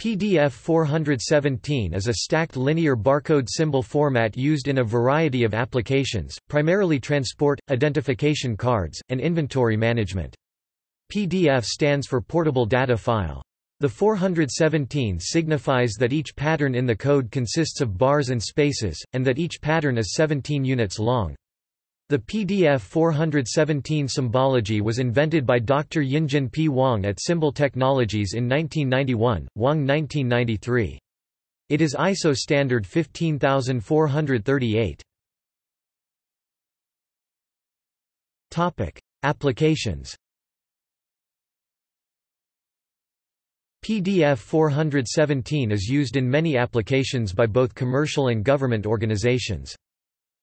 PDF 417 is a stacked linear barcode symbol format used in a variety of applications, primarily transport, identification cards, and inventory management. PDF stands for Portable Data File. The 417 signifies that each pattern in the code consists of bars and spaces, and that each pattern is 17 units long. The PDF 417 symbology was invented by Dr. Ynjiun P. Wang at Symbol Technologies in 1991, Wang 1993. It is ISO standard 15438. Topic: Applications. PDF 417 is used in many applications by both commercial and government organizations.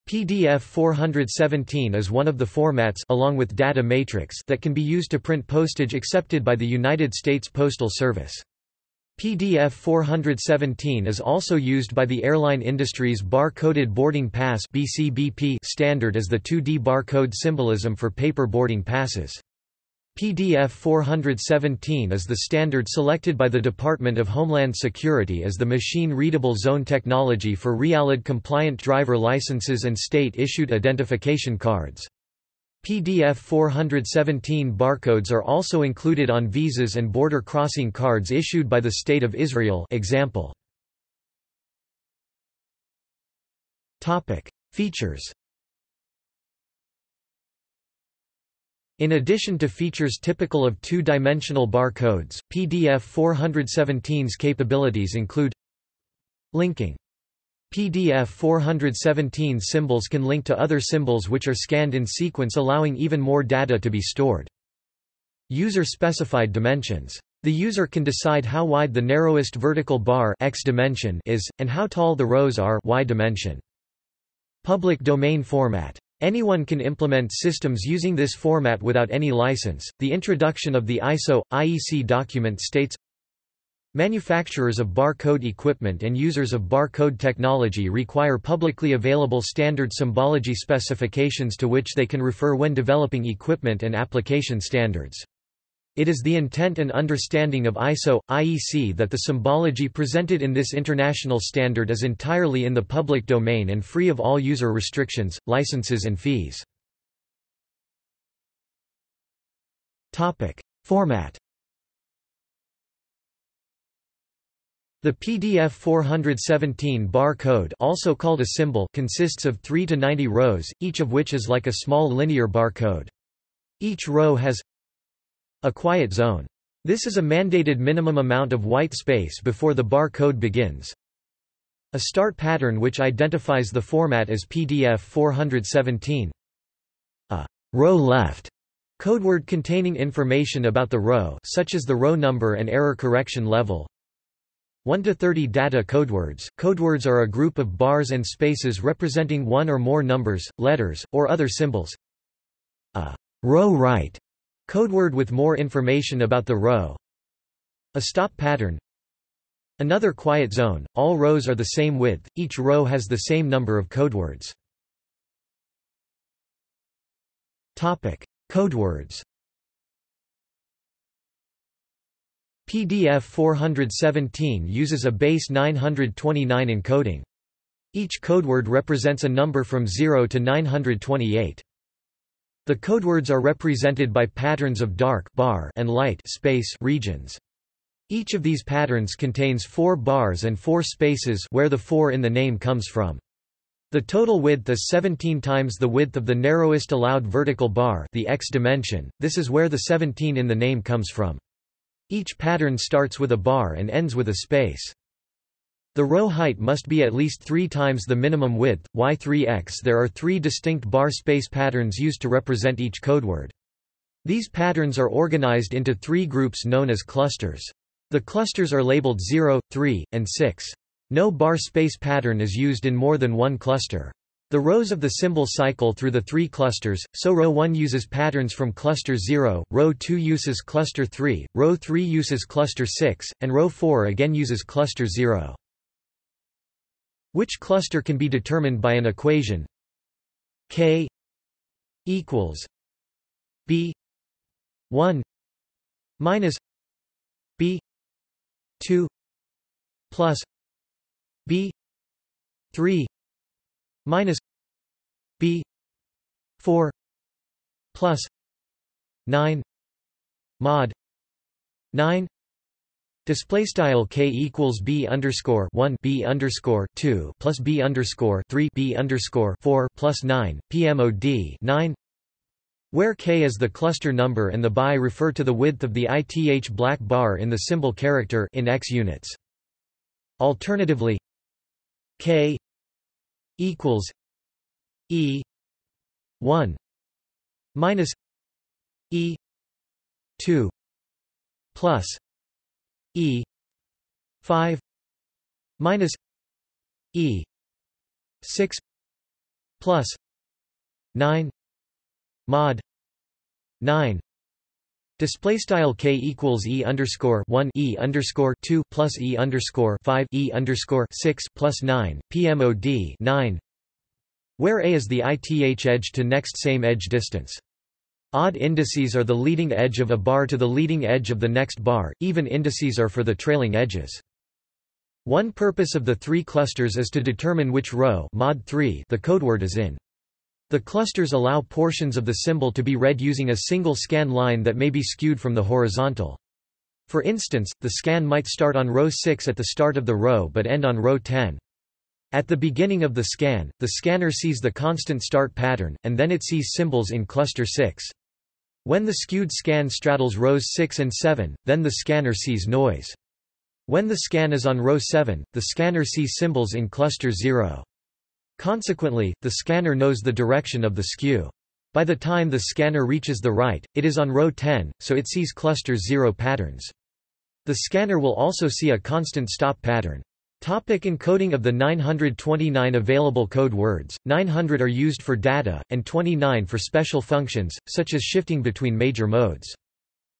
PDF 417 is one of the formats along with data matrix that can be used to print postage accepted by the United States Postal Service. PDF 417 is also used by the airline industry's bar-coded boarding pass standard as the 2D barcode symbolism for paper boarding passes. PDF 417 is the standard selected by the Department of Homeland Security as the machine-readable zone technology for REALID-compliant driver licenses and state-issued identification cards. PDF 417 barcodes are also included on visas and border crossing cards issued by the State of Israel example. Features In addition to features typical of two-dimensional barcodes, PDF 417's capabilities include Linking PDF 417 symbols can link to other symbols which are scanned in sequence allowing even more data to be stored. User-specified dimensions. The user can decide how wide the narrowest vertical bar x dimension is, and how tall the rows are y dimension. Public domain format. Anyone can implement systems using this format without any license. The introduction of the ISO IEC document states Manufacturers of barcode equipment and users of barcode technology require publicly available standard symbology specifications to which they can refer when developing equipment and application standards. It is the intent and understanding of ISO, IEC that the symbology presented in this international standard is entirely in the public domain and free of all user restrictions, licenses and fees. Format The PDF 417 bar code also called a symbol consists of 3 to 90 rows, each of which is like a small linear barcode. Each row has a quiet zone. This is a mandated minimum amount of white space before the bar code begins. A start pattern which identifies the format as PDF 417. A row left codeword containing information about the row such as the row number and error correction level. 1 to 30 data codewords. Codewords are a group of bars and spaces representing one or more numbers, letters, or other symbols. A row right Codeword with more information about the row. A stop pattern. Another quiet zone. All rows are the same width, each row has the same number of codewords. Topic: Codewords. PDF 417 uses a base 929 encoding. Each codeword represents a number from 0 to 928. The codewords are represented by patterns of dark bar and light space regions. Each of these patterns contains four bars and four spaces where the four in the name comes from. The total width is 17 times the width of the narrowest allowed vertical bar the x dimension, this is where the 17 in the name comes from. Each pattern starts with a bar and ends with a space. The row height must be at least three times the minimum width, y3x. There are three distinct bar space patterns used to represent each codeword. These patterns are organized into three groups known as clusters. The clusters are labeled 0, 3, and 6. No bar space pattern is used in more than one cluster. The rows of the symbol cycle through the three clusters, so row 1 uses patterns from cluster 0, row 2 uses cluster 3, row 3 uses cluster 6, and row 4 again uses cluster 0 which cluster can be determined by an equation? K equals b 1 minus b 2 plus b 3 minus b 4 plus 9 mod 9 Display style k equals b underscore one b underscore two plus b underscore three b underscore four plus nine pmod nine, where k is the cluster number and the bi refer to the width of the ith black bar in the symbol character in x units. Alternatively, k equals e one minus e two plus E. five minus E. six plus nine mod nine. Display style k equals e underscore one e underscore two plus e underscore five e underscore six plus nine PMOD nine, where a is the ith edge to next same edge distance. Odd indices are the leading edge of a bar to the leading edge of the next bar, even indices are for the trailing edges. One purpose of the three clusters is to determine which row mod 3 the codeword is in. The clusters allow portions of the symbol to be read using a single scan line that may be skewed from the horizontal. For instance, the scan might start on row 6 at the start of the row but end on row 10. At the beginning of the scan, the scanner sees the constant start pattern, and then it sees symbols in cluster 6. When the skewed scan straddles rows 6 and 7, then the scanner sees noise. When the scan is on row 7, the scanner sees symbols in cluster 0. Consequently, the scanner knows the direction of the skew. By the time the scanner reaches the right, it is on row 10, so it sees cluster 0 patterns. The scanner will also see a constant stop pattern. Topic encoding of the 929 available code words, 900 are used for data, and 29 for special functions, such as shifting between major modes.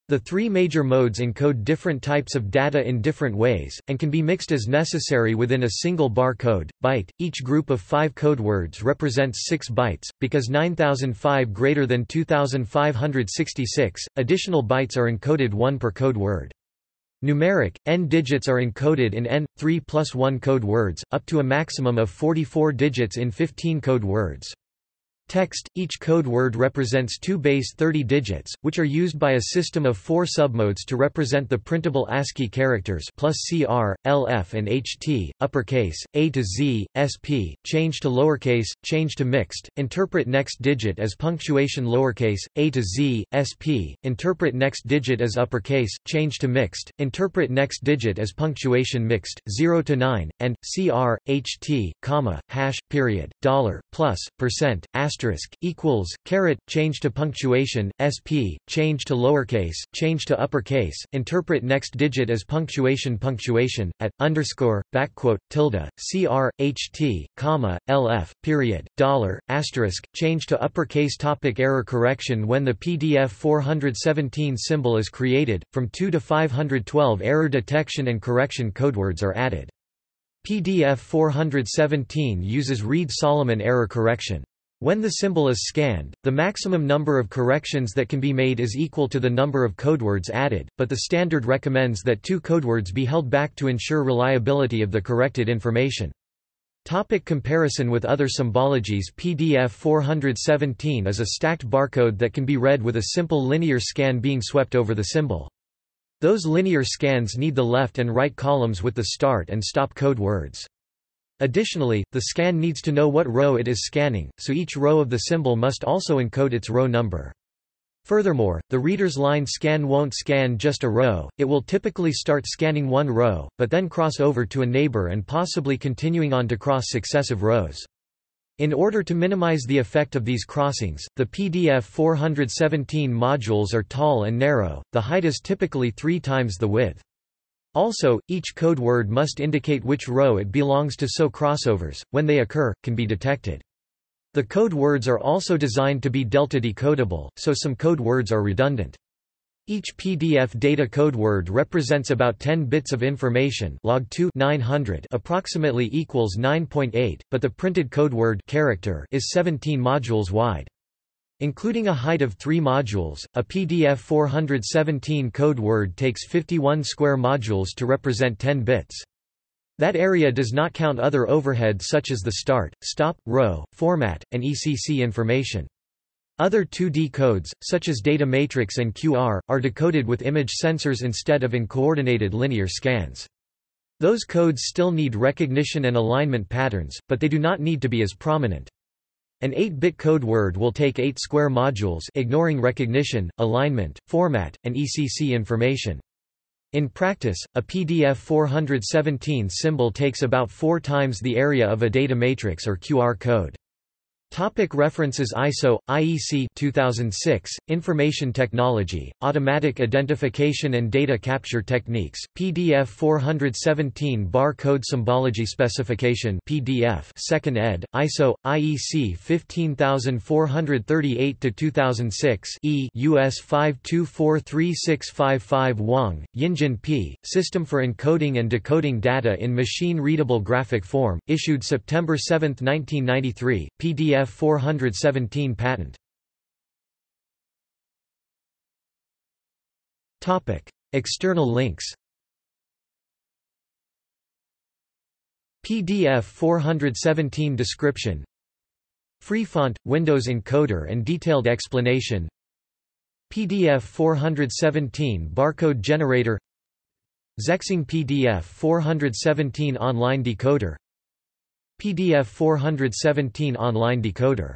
The three major modes encode different types of data in different ways, and can be mixed as necessary within a single bar code. Byte, each group of five code words represents 6 bytes, because 9005 greater than 2566, additional bytes are encoded one per code word. Numeric, n digits are encoded in n, 3 plus 1 code words, up to a maximum of 44 digits in 15 code words. Text, each code word represents two base 30 digits, which are used by a system of four submodes to represent the printable ASCII characters plus CR, LF and HT, uppercase, A to Z, SP, change to lowercase, change to mixed, interpret next digit as punctuation lowercase, A to Z, SP, interpret next digit as uppercase, change to mixed, interpret next digit as punctuation mixed, 0 to 9, and, CR, HT, comma, hash, period, dollar, plus, percent, asterisk asterisk equals caret change to punctuation sp change to lowercase change to uppercase interpret next digit as punctuation punctuation at underscore backquote tilde cr ht comma lf period dollar asterisk change to uppercase topic error correction when the pdf 417 symbol is created from 2 to 512 error detection and correction codewords are added PDF 417 uses Reed-Solomon error correction. When the symbol is scanned, the maximum number of corrections that can be made is equal to the number of codewords added, but the standard recommends that two codewords be held back to ensure reliability of the corrected information. Topic comparison with other symbologies PDF 417 is a stacked barcode that can be read with a simple linear scan being swept over the symbol. Those linear scans need the left and right columns with the start and stop code words. Additionally, the scan needs to know what row it is scanning, so each row of the symbol must also encode its row number. Furthermore, the reader's line scan won't scan just a row, it will typically start scanning one row, but then cross over to a neighbor and possibly continuing on to cross successive rows. In order to minimize the effect of these crossings, the PDF 417 modules are tall and narrow, the height is typically three times the width. Also, each code word must indicate which row it belongs to so crossovers, when they occur, can be detected. The code words are also designed to be delta decodable, so some code words are redundant. Each PDF data code word represents about 10 bits of information log 2 900 approximately equals 9.8, but the printed code word character is 17 modules wide. Including a height of 3 modules, a PDF 417 code word takes 51 square modules to represent 10 bits. That area does not count other overhead such as the start, stop, row, format, and ECC information. Other 2D codes, such as data matrix and QR, are decoded with image sensors instead of in coordinated linear scans. Those codes still need recognition and alignment patterns, but they do not need to be as prominent. An 8-bit code word will take 8 square modules ignoring recognition, alignment, format, and ECC information. In practice, a PDF 417 symbol takes about four times the area of a data matrix or QR code. Topic references ISO, IEC 2006, Information Technology, Automatic Identification and Data Capture Techniques, PDF 417 Barcode Symbology Specification PDF 2nd ed., ISO, IEC 15438-2006 E US 52436555 Wang, Ynjiun P., System for Encoding and Decoding Data in Machine-Readable Graphic Form, issued September 7, 1993, PDF PDF 417 patent. External links. PDF 417 description. Free font, Windows encoder and detailed explanation. PDF 417 barcode generator. ZXing PDF 417 online decoder PDF 417 online decoder